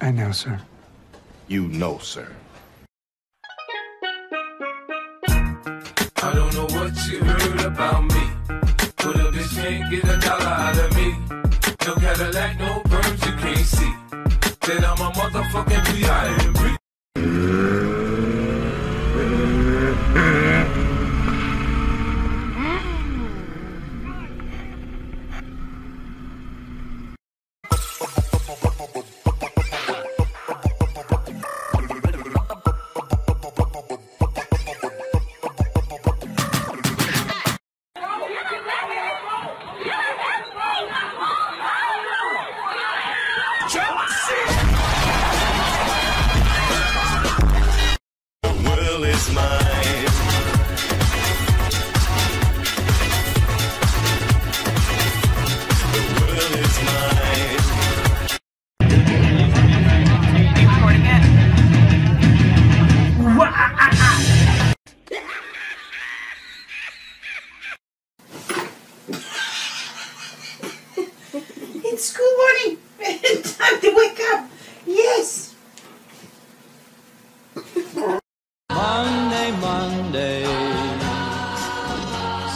I know, sir. You know, sir. I don't know what you heard about me. But a bitch can't get a dollar out of me. No Cadillac, no you can't see. Then I'm a motherfucking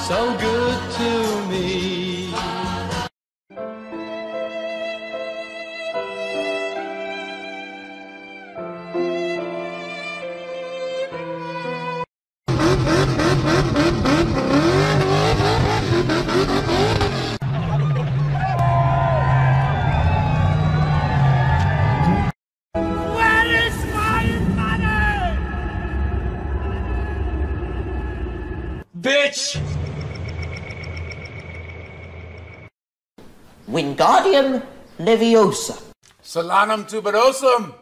so good to me. Bitch! Wingardium Leviosa. Solanum tuberosum!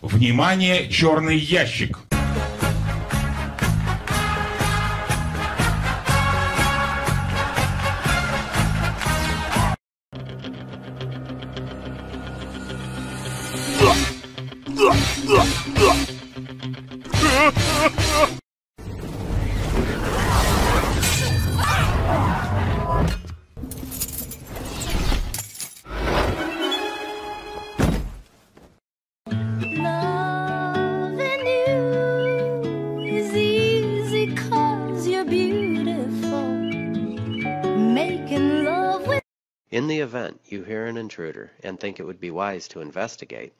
Внимание, черный ящик. Event you hear an intruder and think it would be wise to investigate,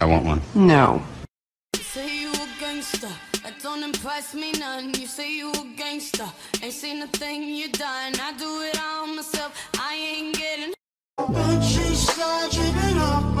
I want one. No. That don't impress me none. You say you a gangster, ain't seen a thing you done. I do it all myself, I ain't getting. Don't you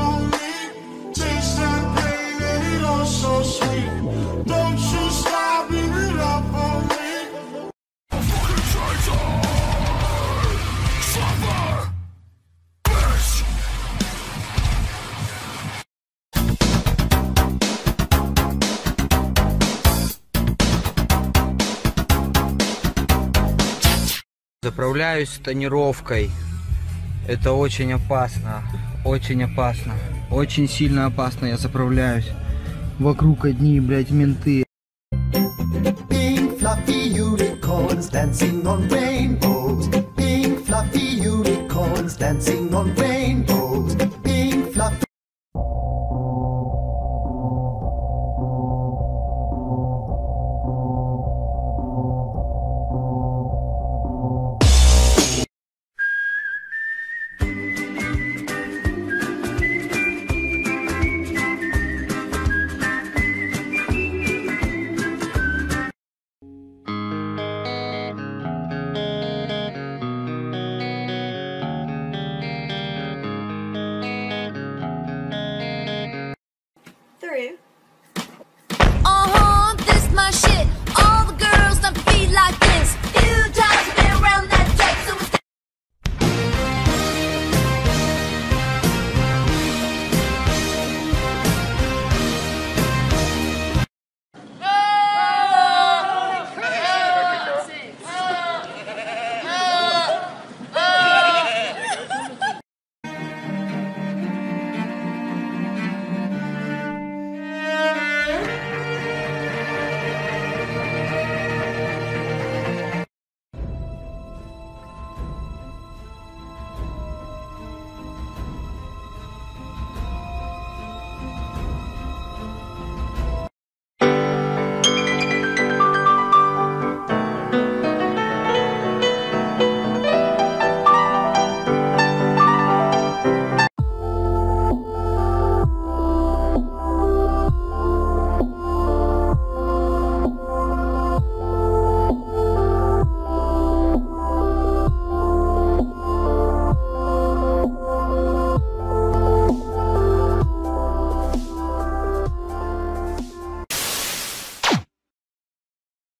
Заправляюсь тонировкой. Это очень опасно. Очень опасно. Очень сильно опасно я заправляюсь. Вокруг одни, блядь, менты. Pink fluffy unicorns dancing on rainbows.